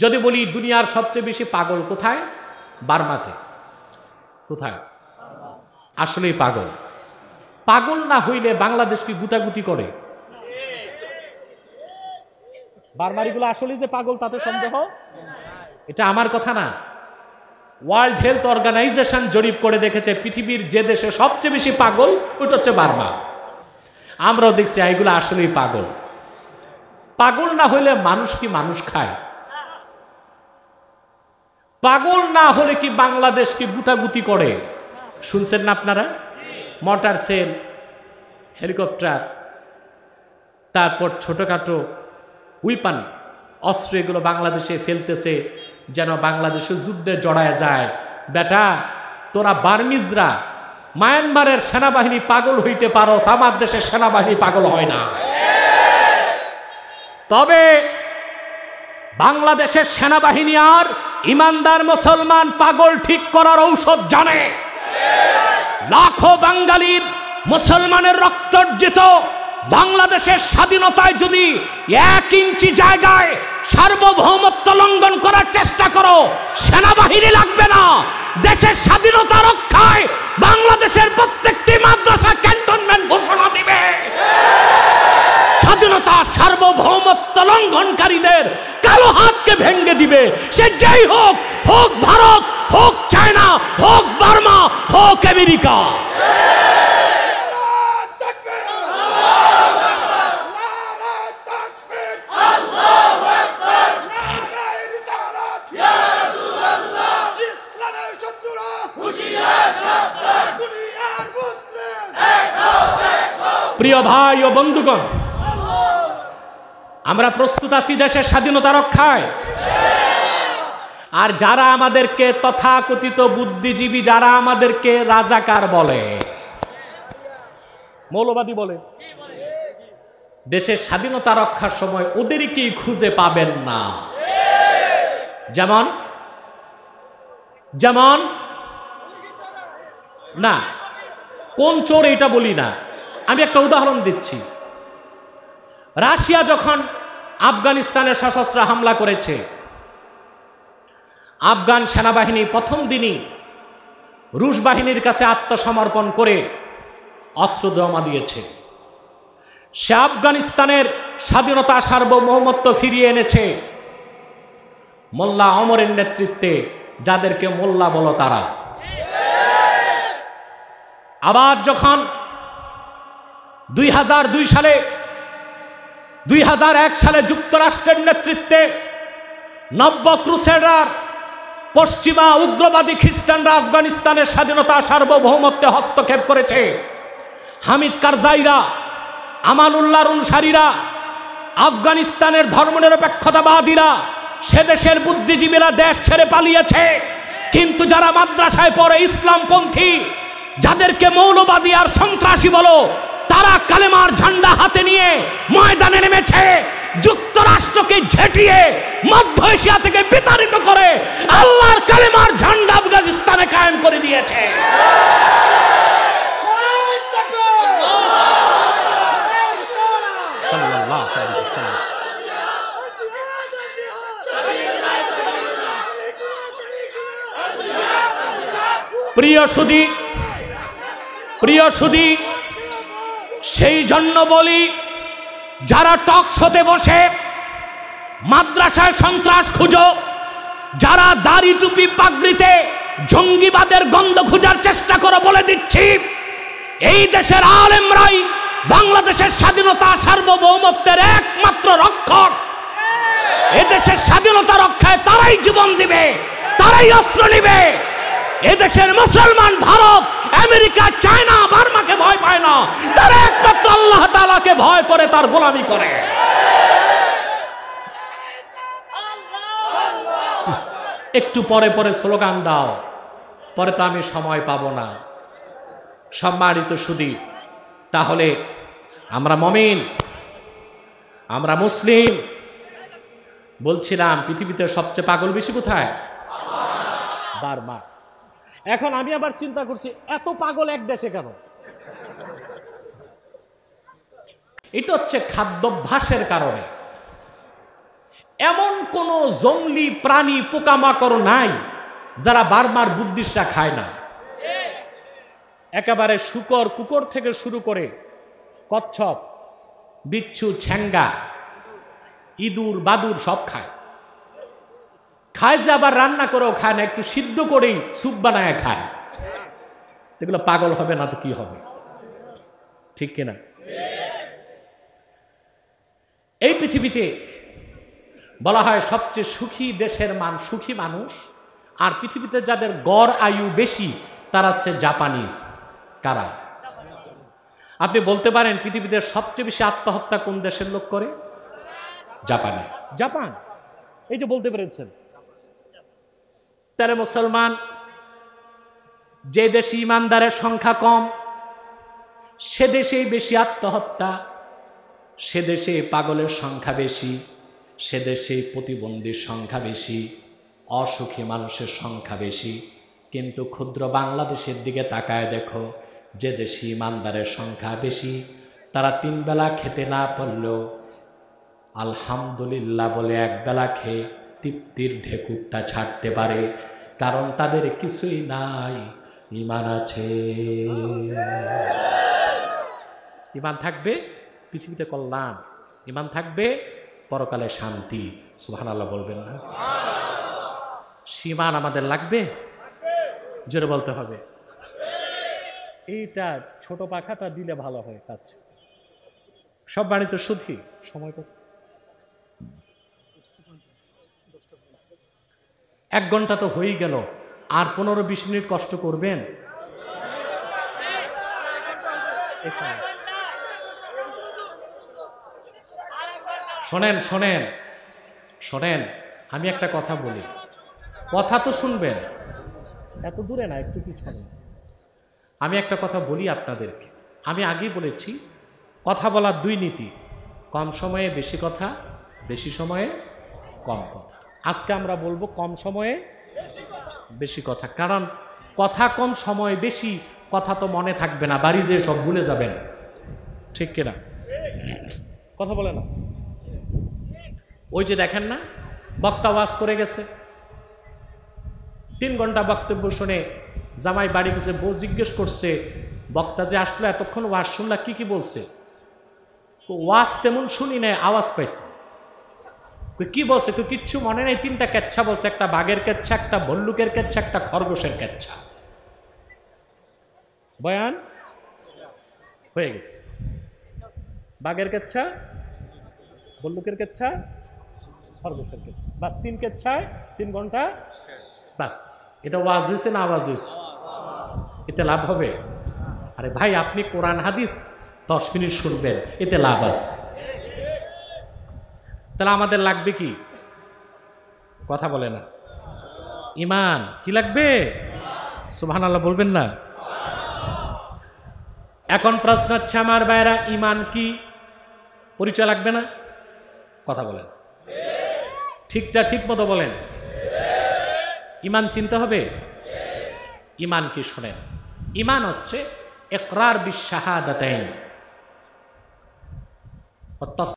যদি বলি দুনিয়ার সবচেয়ে বেশি পাগল কোথায়? বার্মাতে। কোথায়? আসলেই পাগল। পাগল না হইলে বাংলাদেশ কি গুতাগুতি করে? বারমারিগুলো আসলে যে পাগল, তাতে সন্দেহ? এটা আমার কথা না। ওয়ার্ল্ড হেলথ অর্গানাইজেশন জরিপ করে দেখেছে, পৃথিবীর যে দেশে সবচেয়ে বেশি পাগল ওটা হচ্ছে বার্মা। আমরাও দেখছি, এইগুলো আসলেই পাগল। পাগল না হইলে মানুষ কি মানুষ খায়? পাগল না হলে কি বাংলাদেশ কি গুতাগুতি করে? শুনছেন না আপনারা? মোটর সেল, হেলিকপ্টার, তারপর ছোটোখাটো উইপান অস্ত্র এগুলো বাংলাদেশে ফেলতেছে যেন বাংলাদেশে যুদ্ধে জড়ায় যায়। বেটা, তোরা বার্মিজরা, মায়ানমারের সেনাবাহিনী পাগল হইতে পারো আমার দেশের সেনাবাহিনী পাগল হয় না। তবে বাংলাদেশের সেনাবাহিনী আর ইমানদার মুসলমান পাগল ঠিক করার ঔষধ জানে। লাখো বাঙালির মুসলমানের রক্তর্জিত বাংলাদেশের স্বাধীনতায় যদি এক ইঞ্চি জায়গায় সার্বভৌমত্ব লঙ্ঘন করার চেষ্টা করো, সেনাবাহিনী লাগবে না। দেশের স্বাধীনতা রক্ষায় বাংলাদেশের যেই হোক হোক ভারত, হোক চায়না, হোক বার্মা, হোক আমেরিকা। প্রিয় ভাই ও বন্ধুগণ, আমরা প্রস্তুত আছি দেশের স্বাধীনতা রক্ষায়। আর যারা আমাদেরকে তথাকথিত বুদ্ধিজীবী, যারা আমাদেরকে রাজাকার বলে। মৌলবাদী বলে, দেশের স্বাধীনতা রক্ষার সময় ওদেরকেই খুঁজে পাবেন না। যেমন যেমন, না, কোন চোর এটা বলি না। আমি একটা উদাহরণ দিচ্ছি। রাশিয়া যখন আফগানিস্তানে সশস্ত্র হামলা করেছে আফগান সেনাবাহিনী প্রথম দিনই রুশ বাহিনীর কাছে আত্মসমর্পণ করে অস্ত্র জমা দিয়েছে। সে আফগানিস্তানের স্বাধীনতা সার্বভৌমত্ব ফিরিয়ে এনেছে। মোল্লা অমরের নেতৃত্বে যাদেরকে মোল্লা বলো তারা। আবার যখন দুই হাজার দুই সালে, দুই হাজার এক সালে যুক্তরাষ্ট্রের নেতৃত্বে নব্য ক্রুসেডার পশ্চিমা উগ্রবাদী খ্রিস্টানরা আফগানিস্তানের স্বাধীনতা সার্বভৌমত্বে হস্তক্ষেপ করেছে। হামিদ কারজাইরা আমানুল্লাহ অনুসারীরা, আফগানিস্তানের ধর্মনিরপেক্ষতাবাদীরা সে দেশের বুদ্ধিজীবীরা দেশ ছেড়ে পালিয়েছে। কিন্তু যারা মাদ্রাসায় পড়ে ইসলামপন্থী, যাদেরকে মৌলবাদী আর সন্ত্রাসী বলো, তারা কালেমার ঝান্ডা হাতে নিয়ে ময়দানে নেমেছে, যুক্তরাষ্ট্রকে ঝেঁটিয়ে মধ্য এশিয়া থেকে বিতাড়িত করে আল্লাহর কালেমার ঝান্ডা আফগানিস্তানে কায়েম করে দিয়েছে। প্রিয় সুদী প্রিয় সুদী সেই জন্য বলি, যারা টক শোতে বসে মাদ্রাসায় সন্ত্রাস খুঁজো। যারা দাড়ি টুপি পাগড়িতে জঙ্গিবাদের গন্ধ খোঁজার চেষ্টা করো বলে দিচ্ছি। এই দেশের আলেমরাই বাংলাদেশের স্বাধীনতা সার্বভৌমত্বের একমাত্র রক্ষক। এদেশের স্বাধীনতা রক্ষায় তারাই জীবন দিবে, তারাই অস্ত্র নিবে। এদেশের মুসলমান ভারত, আমেরিকা, চায়না, বার্মাকে ভয় পায় না। তারা একমাত্র আল্লাহ তালাকে ভয় করে, তার গোলামি করে। একটু পরে পরে স্লোগান দাও। পরে তো আমি সময় পাবো না। সম্মানিত সুদী, তাহলে আমরা মমিন, আমরা মুসলিম। বলছিলাম, পৃথিবীতে সবচেয়ে পাগল বেশি কোথায়? বার্মা। এখন আমি আবার চিন্তা করছি, এত পাগল এক দেশে কেন? এটা হচ্ছে খাদ্যাভ্যাসের কারণে। এমন কোন জঙ্গলি প্রাণী পোকামাকড় নাই যারা বারবার বুদ্ধিসা খায় না। একেবারে শুকর কুকর থেকে শুরু করে কচ্ছপ, বিচ্ছু ছ্যাঙ্গা ইঁদুর, বাদুর সব খায়। খায় যে আবার রান্না করেও খায় না, একটু সিদ্ধ করেই স্যুপ বানায় খায়। এগুলো পাগল হবে না তো কি হবে? ঠিক কিনা? এই পৃথিবীতে বলা হয় সবচেয়ে সুখী দেশের মান সুখী মানুষ। আর পৃথিবীতে যাদের গড় আয়ু বেশি তারা হচ্ছে জাপানিজ। কারা? আপনি বলতে পারেন পৃথিবীতে সবচেয়ে বেশি আত্মহত্যা কোন দেশের লোক করে? জাপানে। জাপান। এই যে বলতে পেরেছেন। তাহলে মুসলমান যে দেশে ইমানদারের সংখ্যা কম সে দেশেই বেশি আত্মহত্যা সে দেশে পাগলের সংখ্যা বেশি। সে দেশে প্রতিবন্ধীর সংখ্যা বেশি, অসুখী মানুষের সংখ্যা বেশি। কিন্তু ক্ষুদ্র বাংলাদেশের দিকে তাকায় দেখো, যে দেশে ইমানদারের সংখ্যা বেশি, তারা তিন বেলা খেতে না পারলেও আলহামদুলিল্লাহ বলে একবেলা খেয়ে তৃপ্তির ঢেকুরটা ছাড়তে পারে, কারণ তাদের কিছুই নাই, ইমান আছে। ইমান থাকবে পৃথিবীতে কল্যাণ, ইমান থাকবে পরকালে শান্তি সুহান আল্লাহ বলবেন না? সীমান আমাদের লাগবে? জোরে বলতে হবে। এইটা ছোট পাখাটা দিলে ভালো হয় কাজ। সব বাড়ি তো শুধু সময় কত এক ঘণ্টা তো হয়েই গেল। আর পনেরো বিশ মিনিট কষ্ট করবেন? এখানে। শোনেন শোনেন শোনেন, আমি একটা কথা বলি। কথা তো শুনবেন। এত দূরে না, একটু পিছনে। আমি একটা কথা বলি আপনাদেরকে। আমি আগেই বলেছি, কথা বলার দুই নীতি। কম সময়ে বেশি কথা, বেশি সময়ে কম কথা। আজকে আমরা বলব কম সময়ে বেশি কথা। কারণ কথা কম, সময় বেশি, কথা তো মনে থাকবে না, বাড়ি যেয়ে সব ভুলে যাবেন। ঠিক কিনা? কথা বলে না। ওই যে দেখেন না, বক্তা ওয়াজ করে গেছে। তিন ঘণ্টা বক্তব্য শুনে জামাই বাড়ি গেছে, বউ জিজ্ঞেস করছে, বক্তা যে আসলো এতক্ষণ ওয়াজ শুনলা, কি কি বলছে? ওয়াজ তেমন শুনি নাই, আওয়াজ পাইছে। কি বলছে? কেউ কিচ্ছু মনে নেই, তিনটা ক্যাচ্ছা বলছে, একটা বাঘের কেচ্ছা, একটা ভল্লুকের কেচ্ছা, একটা খরগোশের ক্যাচ্ছা বয়ান? হয়ে গেছে। বাঘের কেচ্ছা ভল্লুকের কেচ্ছা খরগোশের কেচ্ছা। বাস, তিন কেচ্ছায় তিন ঘণ্টা বাস। এটা ওয়াজ হয়েছে না আওয়াজ হয়েছে? এতে লাভ হবে? আরে ভাই, আপনি কোরআন, হাদিস দশ মিনিট শুনবেন, এতে লাভ আছে। তাহলে আমাদের লাগবে কি? কথা বলে না। ইমান, কি লাগবে? সুবহান আল্লাহ বলবেন না। এখন প্রশ্ন হচ্ছে, আমার ভাইরা ইমান কি? পরিচয় লাগবে না? কথা বলেন। ঠিকটা ঠিক মতো বলেন। ইমান চিনতে হবে? ইমান কি শোনেন? ইমান হচ্ছে একরার বিশ্বাহাদাতাইন